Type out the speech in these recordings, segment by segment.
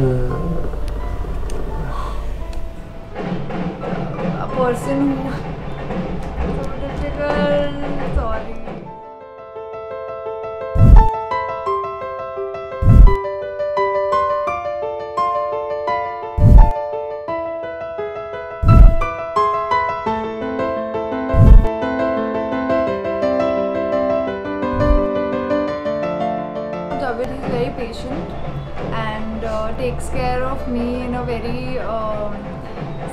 a person who. Sorry. Javin is very patient and uh, takes care of me in a very um,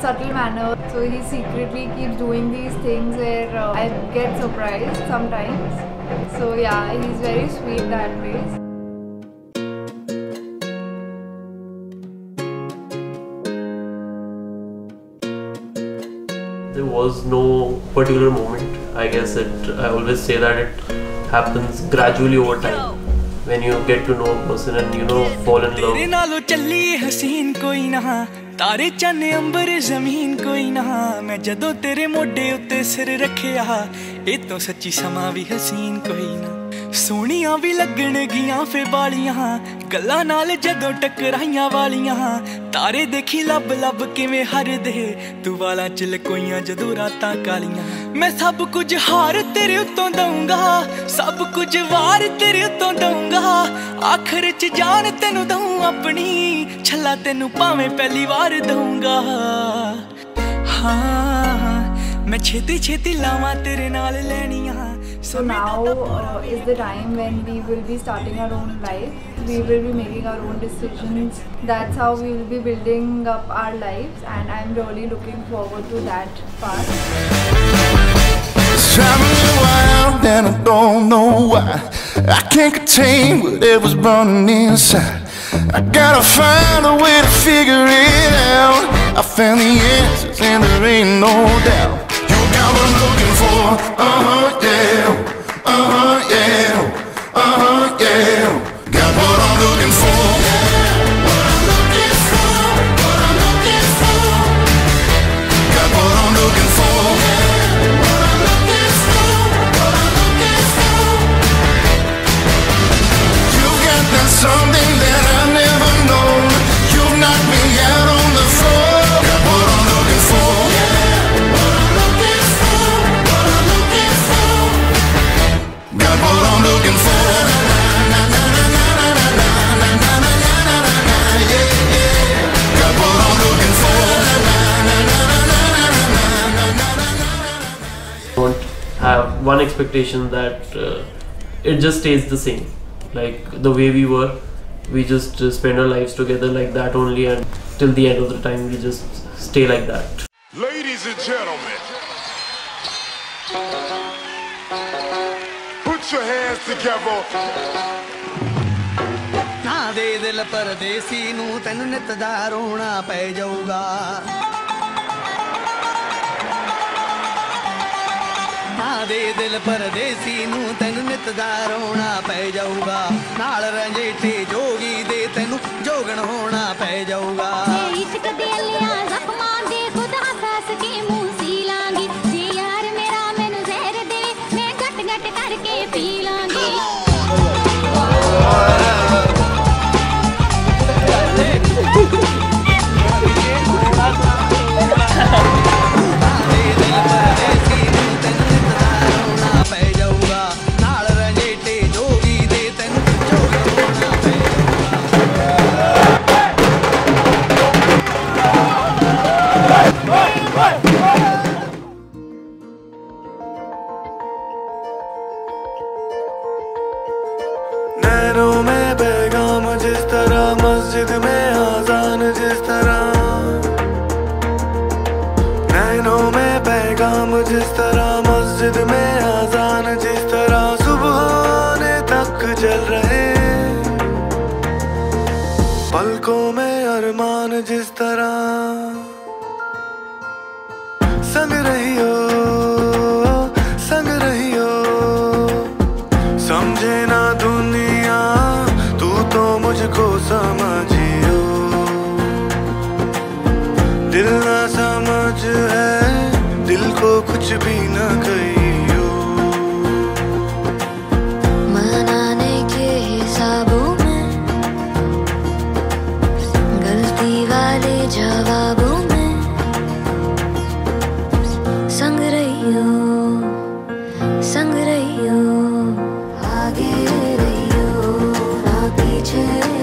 subtle manner. So he secretly keeps doing these things where uh, I get surprised sometimes. So yeah, he's very sweet that way. There was no particular moment. I guess it. I always say that it happens gradually over time. When you get to know a person and you know fall in ਤੇਰੇ ਨਾਲੋਂ ਚੱਲੀ ਹਸੀਨ ਕੋਈ ਨਾ ਤਾਰੇ ਚੰਨ ਅੰਬਰ ਜ਼ਮੀਨ ਕੋਈ ਨਾ ਮੈਂ ਜਦੋਂ ਤੇਰੇ ਮੋਢੇ ਉੱਤੇ ਸਿਰ ਰੱਖਿਆ ਇਹ ਤੋਂ ਸੱਚੀ ਸਮਾਂ ਵੀ ਹਸੀਨ ਕੋਈ ਨਾ ਸੋਹਣੀਆਂ ਵੀ ਲੱਗਣਗੀਆਂ ਫੇ ਵਾਲੀਆਂ ਗੱਲਾਂ ਨਾਲ ਜਦੋਂ ਟਕਰਾਈਆਂ ਵਾਲੀਆਂ ਤਾਰੇ ਦੇਖੀ ਲੱਭ ਲੱਭ ਕਿਵੇਂ ਹਰਦੇ ਤੂੰ ਵਾਲਾਂ ਚ ਲਕੋਈਆਂ ਜਦੋਂ ਰਾਤਾਂ ਕਾਲੀਆਂ ਮੈਂ ਸਭ ਕੁਝ ਹਾਰ ਤੇਰੇ ਉੱਤੋਂ ਦਊਂਗਾ ਸਭ ਕੁਝ ਵਾਰ ਤੇਰੇ ਉੱਤੋਂ ਦਊਂਗਾ ਆਖਰ ਚ ਜਾਨ ਤੈਨੂੰ ਦਊਂ ਆਪਣੀ ਛੱਲਾ ਤੈਨੂੰ ਭਾਵੇਂ ਪਹਿਲੀ ਵਾਰ ਦਊਂਗਾ ਹਾਂ ਮੈਂ ਛੇਤੀ ਛੇਤੀ ਲਾਵਾਂ ਤੇਰੇ ਨਾਲ ਲੈਣੀਆਂ So now uh, is the time when we will be starting our own life. We will be making our own decisions. That's how we will be building up our lives, and I'm really looking forward to that part. Me wild and I don't know why. I can't contain whatever's burning inside. I gotta find a way to figure it out. I found the answers and there ain't no doubt. You got what I'm looking for. Uh huh, yeah. expectation that uh, it just stays the same. Like the way we were, we just uh, spend our lives together like that only, and till the end of the time, we just stay like that. Ladies and gentlemen, put your hands together. ਨਾ ਦੇ ਦਿਲ ਪਰਦੇਸੀ ਨੂੰ ਤੈਨੂੰ ਨਿਤ ਦਾ ਰੋਣਾ ਪੈ ਜਾਊਗਾ ਦੇ ਦਿਲ ਪਰਦੇਸੀ ਨੂੰ ਤੈਨੂੰ ਨਿਤ ਦਾ ਰੋਣਾ ਪੈ ਜਾਊਗਾ। ਨਾਲ ਰੰਜੇਠੇ ਜੋਗੀ ਦੇ ਤੈਨੂੰ जिस तरह मस्जिद में नैनों में बेगाम, जिस तरह मस्जिद में आजान, जिस तरह सुबह तक चल रहे। पलकों में अरमान, जिस तरह। 一却。